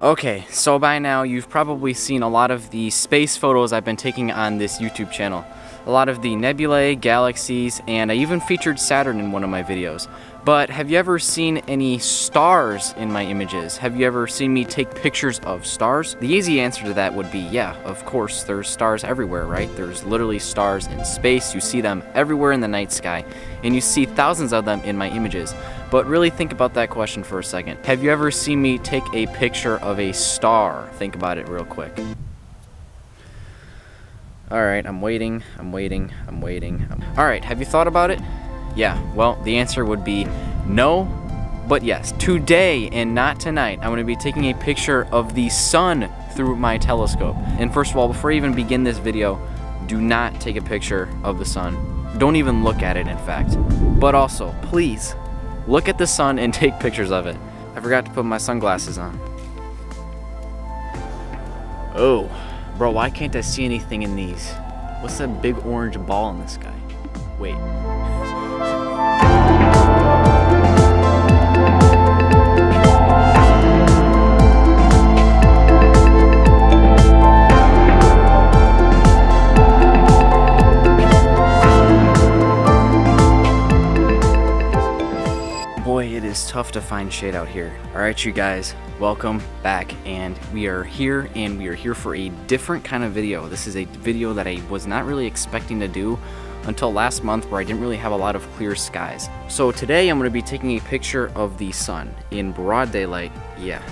Okay, so by now you've probably seen a lot of the space photos I've been taking on this YouTube channel. A lot of the nebulae, galaxies, and I even featured Saturn in one of my videos. But have you ever seen any stars in my images? Have you ever seen me take pictures of stars? The easy answer to that would be yeah, of course, there's stars everywhere, right? There's literally stars in space. You see them everywhere in the night sky, and you see thousands of them in my images. But really think about that question for a second. Have you ever seen me take a picture of a star? Think about it real quick. Alright, I'm waiting, I'm waiting, I'm waiting. Alright, have you thought about it? Yeah, well, the answer would be no, but yes. Today and not tonight, I'm going to be taking a picture of the sun through my telescope. And first of all, before I even begin this video, do not take a picture of the sun. Don't even look at it, in fact. But also, please, look at the sun and take pictures of it. I forgot to put my sunglasses on. Oh, bro, why can't I see anything in these? What's that big orange ball in the sky? Wait. Boy, it is tough to find shade out here. All right, you guys, welcome back. And we are here and we are here for a different kind of video. This is a video that I was not really expecting to do until last month where I didn't really have a lot of clear skies. So today I'm gonna be taking a picture of the sun in broad daylight. Yeah,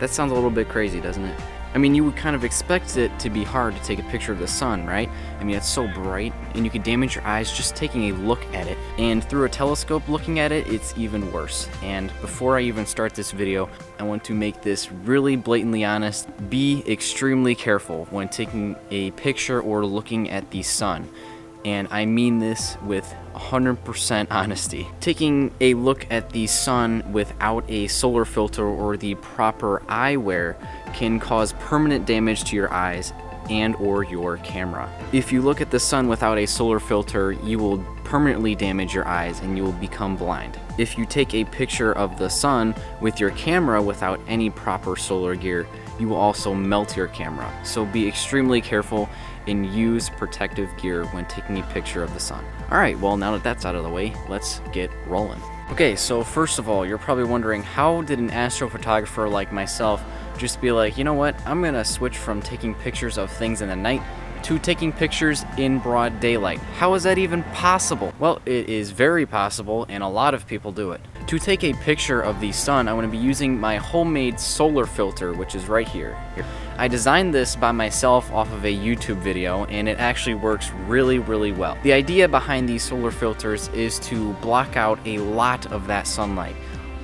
that sounds a little bit crazy, doesn't it? I mean, you would kind of expect it to be hard to take a picture of the sun, right? I mean, it's so bright, and you could damage your eyes just taking a look at it. And through a telescope looking at it, it's even worse. And before I even start this video, I want to make this really blatantly honest. Be extremely careful when taking a picture or looking at the sun and I mean this with 100% honesty. Taking a look at the sun without a solar filter or the proper eyewear can cause permanent damage to your eyes and or your camera. If you look at the sun without a solar filter, you will permanently damage your eyes and you will become blind. If you take a picture of the sun with your camera without any proper solar gear, you will also melt your camera. So be extremely careful and use protective gear when taking a picture of the sun. Alright, well now that that's out of the way, let's get rolling. Okay, so first of all, you're probably wondering how did an astrophotographer like myself just be like, you know what, I'm gonna switch from taking pictures of things in the night to taking pictures in broad daylight. How is that even possible? Well, it is very possible and a lot of people do it. To take a picture of the sun, I'm going to be using my homemade solar filter, which is right here. here. I designed this by myself off of a YouTube video, and it actually works really, really well. The idea behind these solar filters is to block out a lot of that sunlight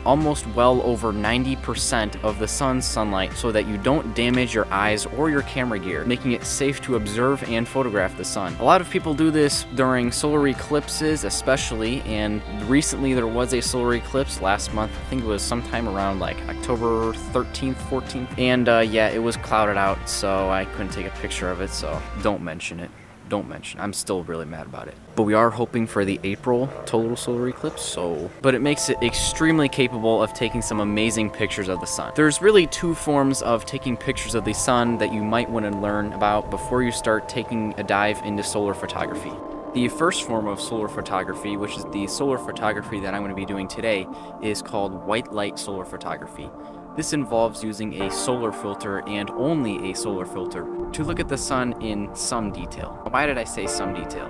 almost well over 90% of the sun's sunlight so that you don't damage your eyes or your camera gear, making it safe to observe and photograph the sun. A lot of people do this during solar eclipses especially, and recently there was a solar eclipse last month. I think it was sometime around like October 13th, 14th. And uh, yeah, it was clouded out, so I couldn't take a picture of it, so don't mention it don't mention. I'm still really mad about it. But we are hoping for the April total solar eclipse, so... But it makes it extremely capable of taking some amazing pictures of the sun. There's really two forms of taking pictures of the sun that you might want to learn about before you start taking a dive into solar photography. The first form of solar photography, which is the solar photography that I'm going to be doing today, is called white light solar photography. This involves using a solar filter and only a solar filter to look at the sun in some detail. Why did I say some detail?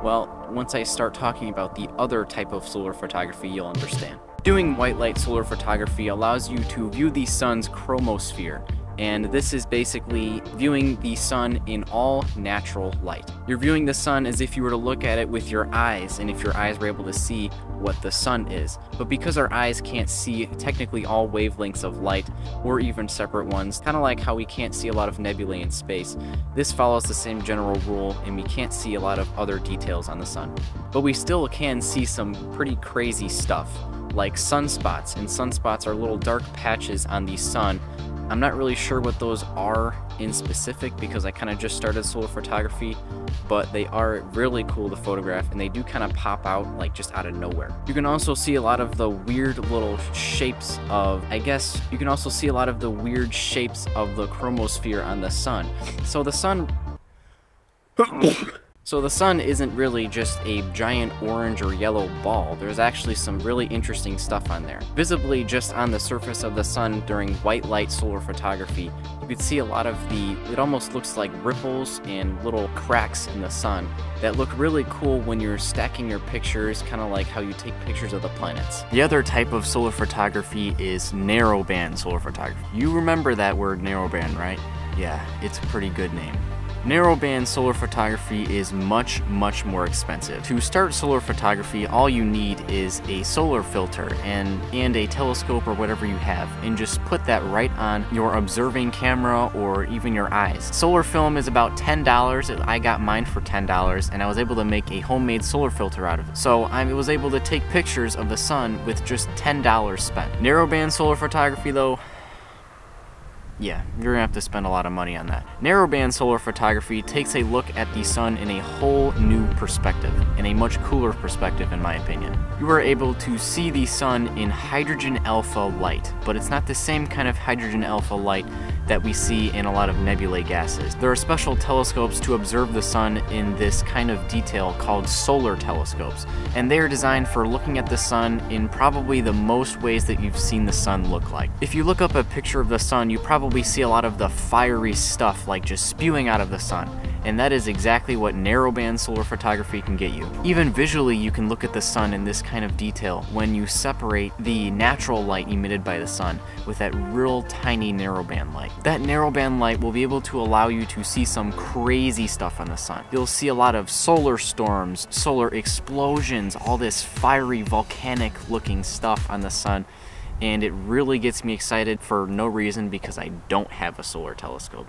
Well, once I start talking about the other type of solar photography, you'll understand. Doing white light solar photography allows you to view the sun's chromosphere, and this is basically viewing the sun in all natural light. You're viewing the sun as if you were to look at it with your eyes, and if your eyes were able to see what the sun is. But because our eyes can't see technically all wavelengths of light, or even separate ones, kind of like how we can't see a lot of nebulae in space, this follows the same general rule, and we can't see a lot of other details on the sun. But we still can see some pretty crazy stuff, like sunspots, and sunspots are little dark patches on the sun I'm not really sure what those are in specific because I kind of just started solar photography, but they are really cool to photograph and they do kind of pop out like just out of nowhere. You can also see a lot of the weird little shapes of, I guess, you can also see a lot of the weird shapes of the chromosphere on the sun. So the sun so the sun isn't really just a giant orange or yellow ball, there's actually some really interesting stuff on there. Visibly just on the surface of the sun during white light solar photography, you can see a lot of the, it almost looks like ripples and little cracks in the sun that look really cool when you're stacking your pictures, kind of like how you take pictures of the planets. The other type of solar photography is narrowband solar photography. You remember that word narrowband, right? Yeah, it's a pretty good name. Narrowband solar photography is much, much more expensive. To start solar photography, all you need is a solar filter and, and a telescope or whatever you have, and just put that right on your observing camera or even your eyes. Solar film is about $10. I got mine for $10, and I was able to make a homemade solar filter out of it. So I was able to take pictures of the sun with just $10 spent. Narrowband solar photography though, yeah, you're gonna have to spend a lot of money on that. Narrowband solar photography takes a look at the sun in a whole new perspective, in a much cooler perspective in my opinion. You are able to see the sun in hydrogen alpha light, but it's not the same kind of hydrogen alpha light that we see in a lot of nebulae gases. There are special telescopes to observe the sun in this kind of detail called solar telescopes, and they are designed for looking at the sun in probably the most ways that you've seen the sun look like. If you look up a picture of the sun, you probably see a lot of the fiery stuff like just spewing out of the sun, and that is exactly what narrowband solar photography can get you. Even visually, you can look at the sun in this kind of detail when you separate the natural light emitted by the sun with that real tiny narrowband light. That narrowband light will be able to allow you to see some crazy stuff on the sun. You'll see a lot of solar storms, solar explosions, all this fiery volcanic looking stuff on the sun and it really gets me excited for no reason because I don't have a solar telescope.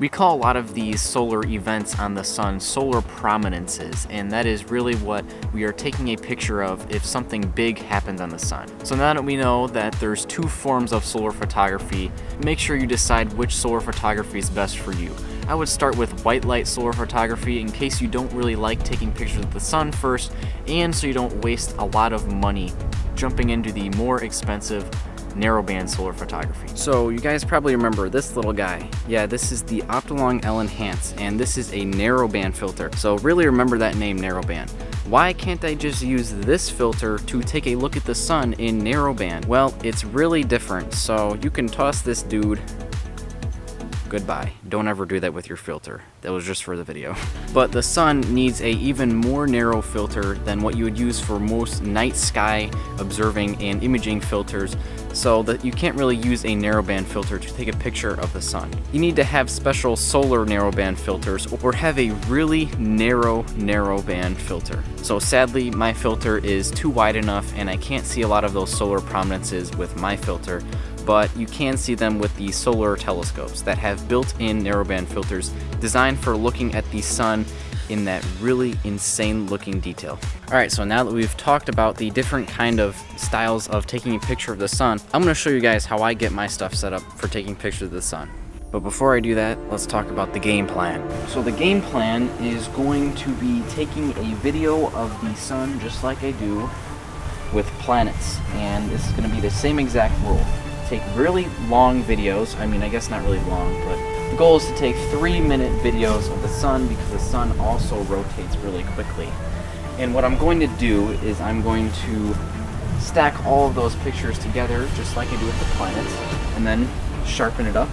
We call a lot of these solar events on the sun solar prominences, and that is really what we are taking a picture of if something big happens on the sun. So now that we know that there's two forms of solar photography, make sure you decide which solar photography is best for you. I would start with white light solar photography in case you don't really like taking pictures of the sun first, and so you don't waste a lot of money jumping into the more expensive narrowband solar photography. So you guys probably remember this little guy. Yeah, this is the Optolong L Enhance, and this is a narrowband filter. So really remember that name, narrowband. Why can't I just use this filter to take a look at the sun in narrowband? Well, it's really different. So you can toss this dude goodbye. Don't ever do that with your filter. That was just for the video. But the sun needs a even more narrow filter than what you would use for most night sky observing and imaging filters so that you can't really use a narrowband filter to take a picture of the sun. You need to have special solar narrowband filters or have a really narrow narrowband filter. So sadly my filter is too wide enough and I can't see a lot of those solar prominences with my filter but you can see them with the solar telescopes that have built-in narrowband filters designed for looking at the sun in that really insane looking detail. Alright, so now that we've talked about the different kind of styles of taking a picture of the sun, I'm going to show you guys how I get my stuff set up for taking pictures of the sun. But before I do that, let's talk about the game plan. So the game plan is going to be taking a video of the sun just like I do with planets. And this is going to be the same exact rule take really long videos. I mean, I guess not really long, but the goal is to take three minute videos of the sun because the sun also rotates really quickly. And what I'm going to do is I'm going to stack all of those pictures together just like I do with the planets and then sharpen it up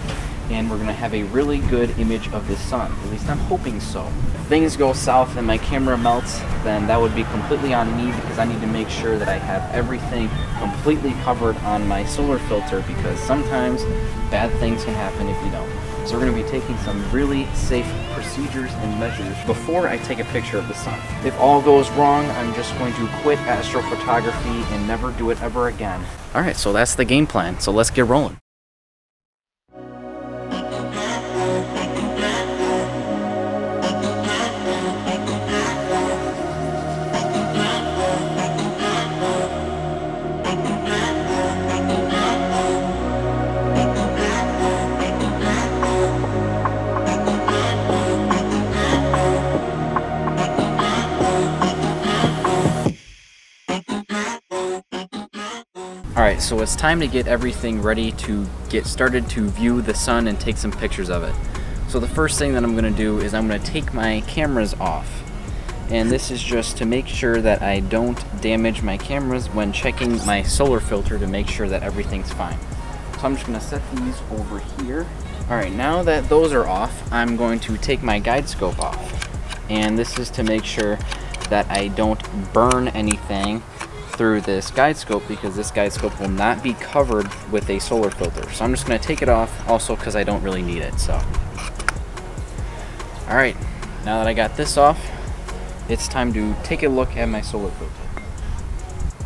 and we're going to have a really good image of the sun. At least I'm hoping so. If things go south and my camera melts, then that would be completely on me because I need to make sure that I have everything completely covered on my solar filter because sometimes bad things can happen if you don't. So we're going to be taking some really safe procedures and measures before I take a picture of the sun. If all goes wrong, I'm just going to quit astrophotography and never do it ever again. Alright, so that's the game plan, so let's get rolling. So it's time to get everything ready to get started to view the sun and take some pictures of it. So the first thing that I'm going to do is I'm going to take my cameras off. And this is just to make sure that I don't damage my cameras when checking my solar filter to make sure that everything's fine. So I'm just going to set these over here. Alright, now that those are off, I'm going to take my guide scope off. And this is to make sure that I don't burn anything through this guide scope because this guide scope will not be covered with a solar filter. So I'm just going to take it off also because I don't really need it. So, all right, now that I got this off, it's time to take a look at my solar filter.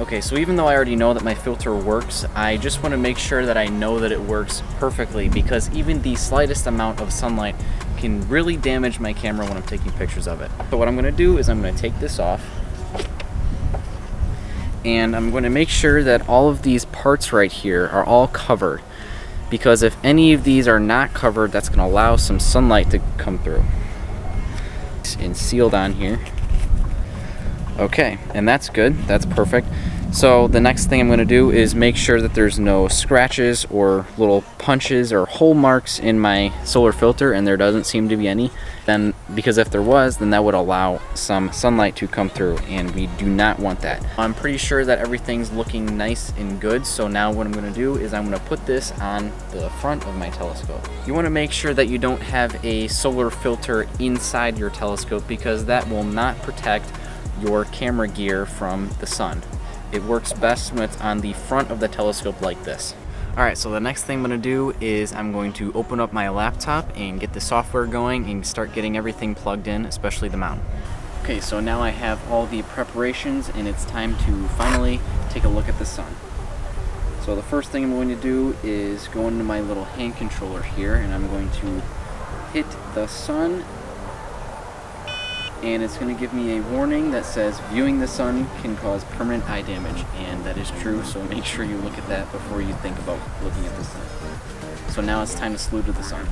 Okay, so even though I already know that my filter works, I just want to make sure that I know that it works perfectly because even the slightest amount of sunlight can really damage my camera when I'm taking pictures of it. So what I'm going to do is I'm going to take this off and I'm going to make sure that all of these parts right here are all covered because if any of these are not covered that's going to allow some sunlight to come through and sealed on here. Okay and that's good that's perfect so the next thing I'm going to do is make sure that there's no scratches or little punches or hole marks in my solar filter and there doesn't seem to be any. Then because if there was then that would allow some sunlight to come through and we do not want that. I'm pretty sure that everything's looking nice and good so now what I'm going to do is I'm to put this on the front of my telescope. You want to make sure that you don't have a solar filter inside your telescope because that will not protect your camera gear from the sun. It works best when it's on the front of the telescope like this. Alright, so the next thing I'm going to do is I'm going to open up my laptop and get the software going and start getting everything plugged in, especially the mount. Okay, so now I have all the preparations and it's time to finally take a look at the sun. So the first thing I'm going to do is go into my little hand controller here and I'm going to hit the sun and it's going to give me a warning that says viewing the sun can cause permanent eye damage and that is true so make sure you look at that before you think about looking at the sun. So now it's time to salute to the sun.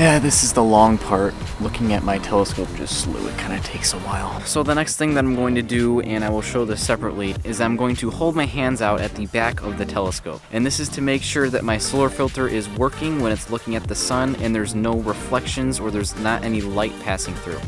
Yeah, this is the long part. Looking at my telescope just slew, it kind of takes a while. So the next thing that I'm going to do, and I will show this separately, is I'm going to hold my hands out at the back of the telescope. And this is to make sure that my solar filter is working when it's looking at the sun and there's no reflections or there's not any light passing through.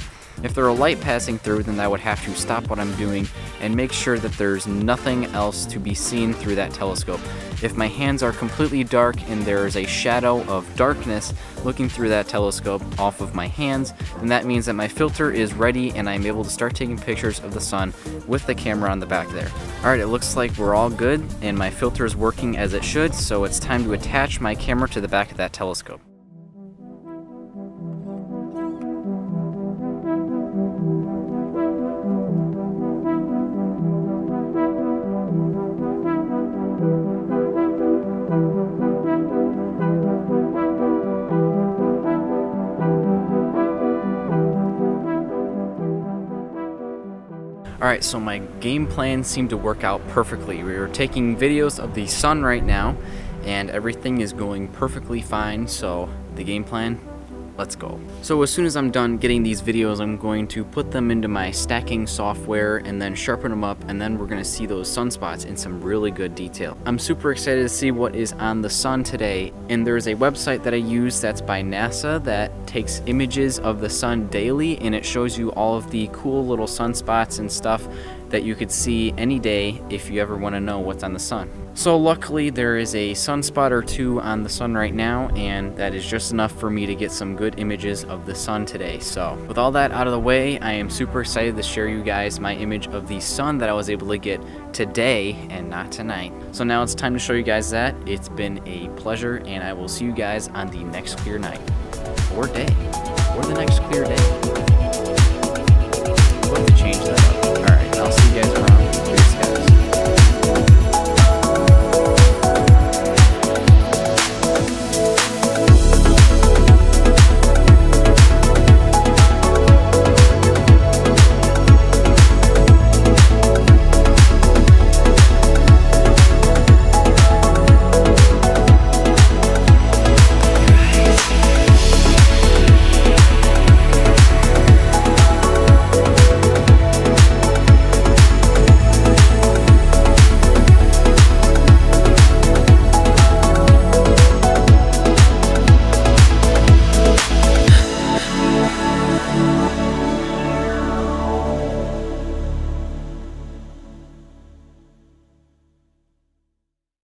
If there are light passing through, then I would have to stop what I'm doing and make sure that there's nothing else to be seen through that telescope. If my hands are completely dark and there is a shadow of darkness looking through that telescope off of my hands, then that means that my filter is ready and I'm able to start taking pictures of the sun with the camera on the back there. Alright, it looks like we're all good and my filter is working as it should, so it's time to attach my camera to the back of that telescope. Alright, so my game plan seemed to work out perfectly. We are taking videos of the sun right now, and everything is going perfectly fine, so the game plan let's go. So as soon as I'm done getting these videos, I'm going to put them into my stacking software and then sharpen them up and then we're gonna see those sunspots in some really good detail. I'm super excited to see what is on the sun today and there's a website that I use that's by NASA that takes images of the sun daily and it shows you all of the cool little sunspots and stuff that you could see any day if you ever want to know what's on the sun. So luckily there is a sunspot or two on the sun right now and that is just enough for me to get some good images of the sun today. So with all that out of the way, I am super excited to share you guys my image of the sun that I was able to get today and not tonight. So now it's time to show you guys that. It's been a pleasure and I will see you guys on the next clear night or day or the next clear day. Have to change that up.